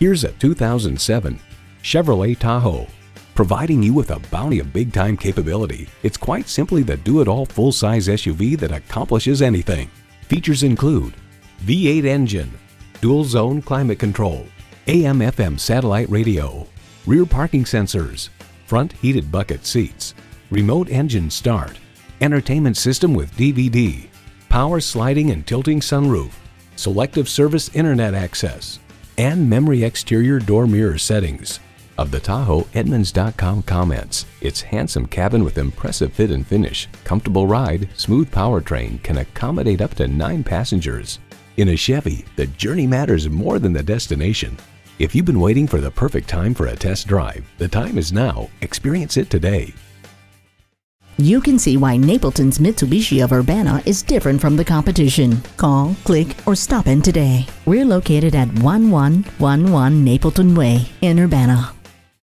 Here's a 2007 Chevrolet Tahoe. Providing you with a bounty of big-time capability, it's quite simply the do-it-all full-size SUV that accomplishes anything. Features include V8 engine, dual-zone climate control, AM-FM satellite radio, rear parking sensors, front heated bucket seats, remote engine start, entertainment system with DVD, power sliding and tilting sunroof, selective service internet access, and memory exterior door mirror settings. Of the Tahoe, Edmunds.com comments, its handsome cabin with impressive fit and finish, comfortable ride, smooth powertrain can accommodate up to nine passengers. In a Chevy, the journey matters more than the destination. If you've been waiting for the perfect time for a test drive, the time is now. Experience it today. You can see why Napleton's Mitsubishi of Urbana is different from the competition. Call, click, or stop in today. We're located at 1111 Napleton Way in Urbana.